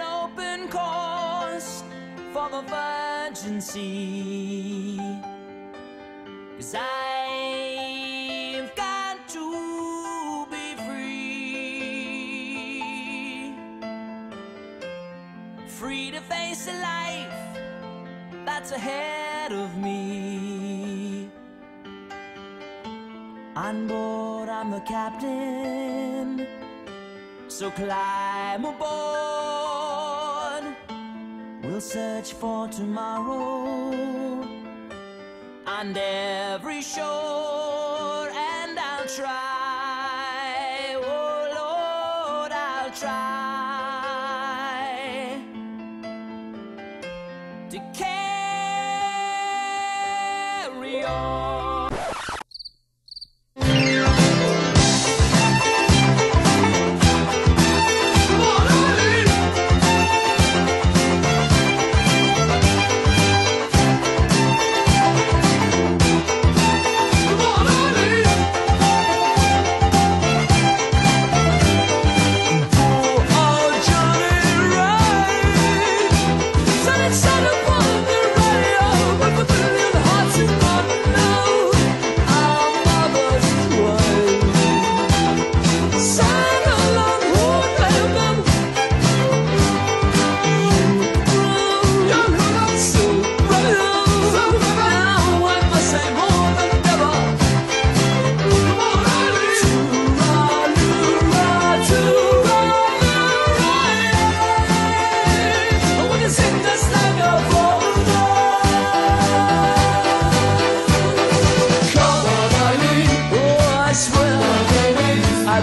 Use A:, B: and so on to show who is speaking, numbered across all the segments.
A: open course for the virgin sea. Cause I've got to be free. Free to face a life that's ahead of me. On board, I'm the captain. So climb aboard. We'll search for tomorrow on every shore, and I'll try. Oh Lord, I'll try.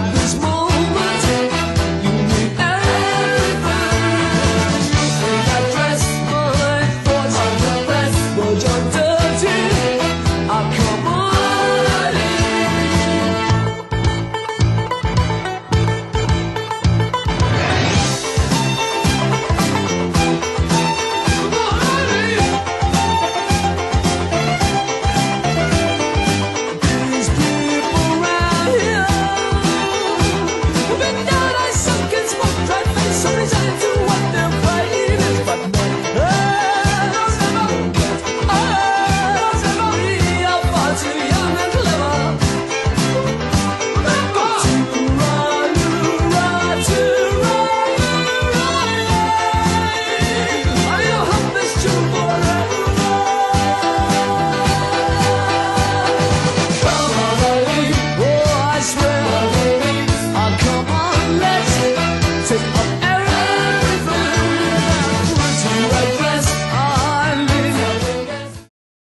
A: this this.